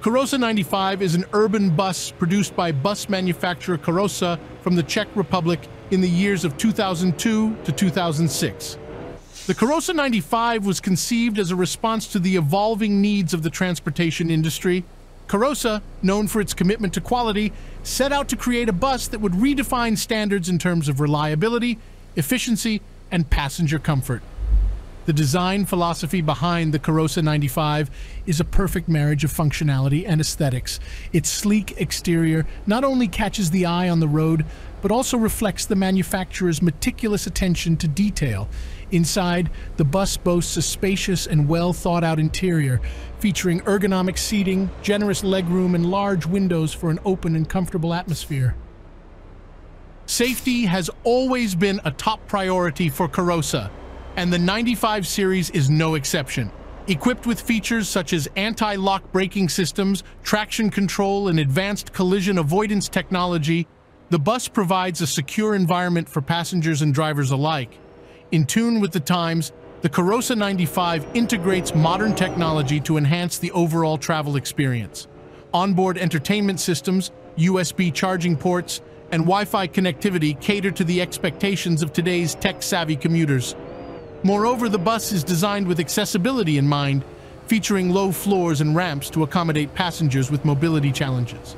Karosa 95 is an urban bus produced by bus manufacturer Karosa from the Czech Republic in the years of 2002 to 2006. The Karosa 95 was conceived as a response to the evolving needs of the transportation industry. Karosa, known for its commitment to quality, set out to create a bus that would redefine standards in terms of reliability, efficiency, and passenger comfort. The design philosophy behind the Karosa 95 is a perfect marriage of functionality and aesthetics. Its sleek exterior not only catches the eye on the road, but also reflects the manufacturer's meticulous attention to detail. Inside, the bus boasts a spacious and well thought out interior, featuring ergonomic seating, generous legroom, and large windows for an open and comfortable atmosphere. Safety has always been a top priority for Karosa, and the 95 series is no exception. Equipped with features such as anti-lock braking systems, traction control, and advanced collision avoidance technology, the bus provides a secure environment for passengers and drivers alike. In tune with the times, the Karosa 95 integrates modern technology to enhance the overall travel experience. Onboard entertainment systems, USB charging ports, and Wi-Fi connectivity cater to the expectations of today's tech-savvy commuters. Moreover, the bus is designed with accessibility in mind, featuring low floors and ramps to accommodate passengers with mobility challenges.